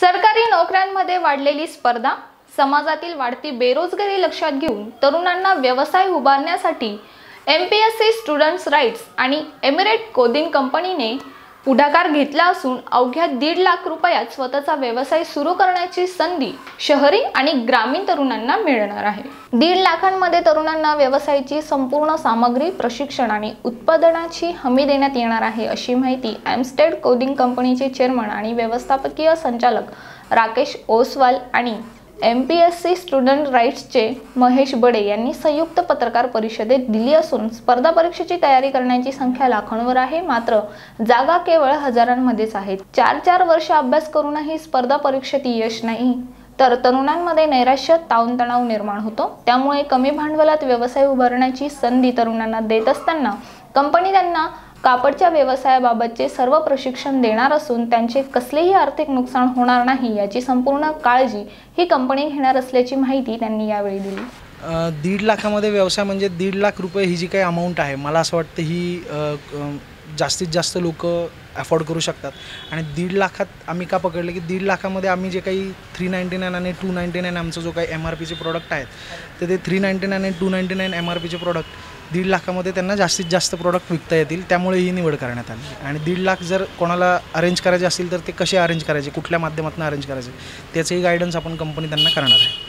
सरकारी नोकऱ्यांमध्ये वाढलेली स्पर्धा समाजातील वाढती बेरोजगारी लक्षात घेऊन तरुणांना व्यवसाय उभारण्यासाठी M P S C students rights आणि एमिरेट कोदिंग कंपनीने पुढाकार घेतला असून अवघ्या दीड लाख रुपयात स्वतःचा व्यवसाय सुरू करण्याची संधी शहरी आणि ग्रामीण तरुणांना मिळणार आहे. दीड लाखांमध्ये तरुणांना व्यवसायाची संपूर्ण सामग्री प्रशिक्षण आणि उत्पादनाची हमी देण्यात येणार आहे अशी माहिती एमस्टेड कोदिंग कंपनीचे चेअरमन आणि व्यवस्थापकीय संचालक राकेश ओसवाल आणि M P S C student राईट्सचे Mahesh Bade यांनी संयुक्त पत्रकार परिषदेत दिली असून स्पर्धा परीक्षेची तयारी करण्याची संख्या लाखोंवर आहे. मात्र जागा केवळ हजारांमध्येच आहेत चार चार वर्ष अभ्यास करूनही स्पर्धा परीक्षेत यश नाही. तर तरुणांमध्ये नैराश्य ताणतणाव निर्माण होतो. त्यामुळे कमी भांडवलात व्यवसाय उभारण्याची संधी तरुणांना देत असताना कंपनी त्यांना कापडच्या व्यवसायाबाबतचे सर्व प्रशिक्षण देणार असून त्यांचे कसलेही आर्थिक नुकसान होणार नाही याची संपूर्ण काळजी ही कंपनी घेणार असल्याची माहिती त्यांनी यावेळी दिली. दीड लाखामध्ये व्यवसाय म्हणजे दीड लाख रुपये ही जी काही अमाऊंट आहे मला असं वाटतं ही जास्तीत जास्त लोक अफोर्ड करू शकतात. आणि दीड लाखात आम्ही का पकडलं की दीड लाखामध्ये आम्ही जे काही थ्री नाईंटी नाईन आणि टू नाईंटी नाईन आमचं जो काही एम आर पीचे प्रोडक्ट आहेत तर ते थ्री नाईंटी नाईन आणि two ninety nine M R पीचे प्रोडक्ट दीड लाखामध्ये त्यांना जास्तीत जास्त प्रोडक्ट विकता येतील त्यामुळे ही निवड करण्यात आली. आणि दीड लाख जर कोणाला अरेंज करायचे असतील तर ते कसे अरेंज करायचे कुठल्या माध्यमातून अरेंज करायचे त्याचंही गायडन्स आपण कंपनी त्यांना करणार आहे.